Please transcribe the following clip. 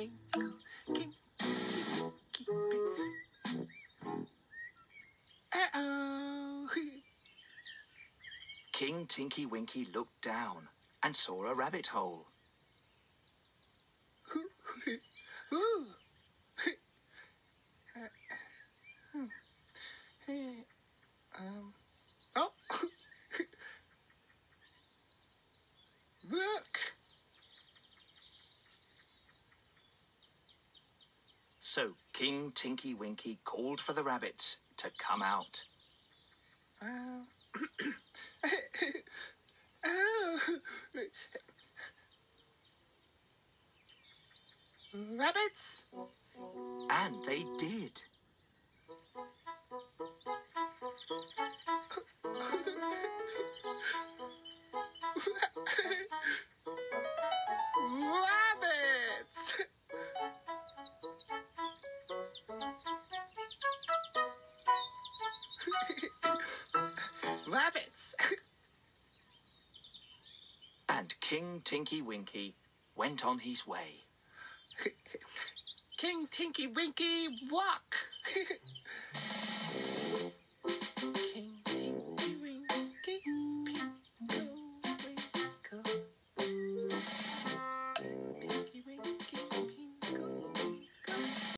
King Tinky Winky. Uh-oh. King Tinky Winky looked down and saw a rabbit hole. Ooh. So King Tinky Winky called for the rabbits to come out. Uh, oh. Rabbits? And they did. Rabbits! And King Tinky Winky went on his way. King Tinky Winky walk!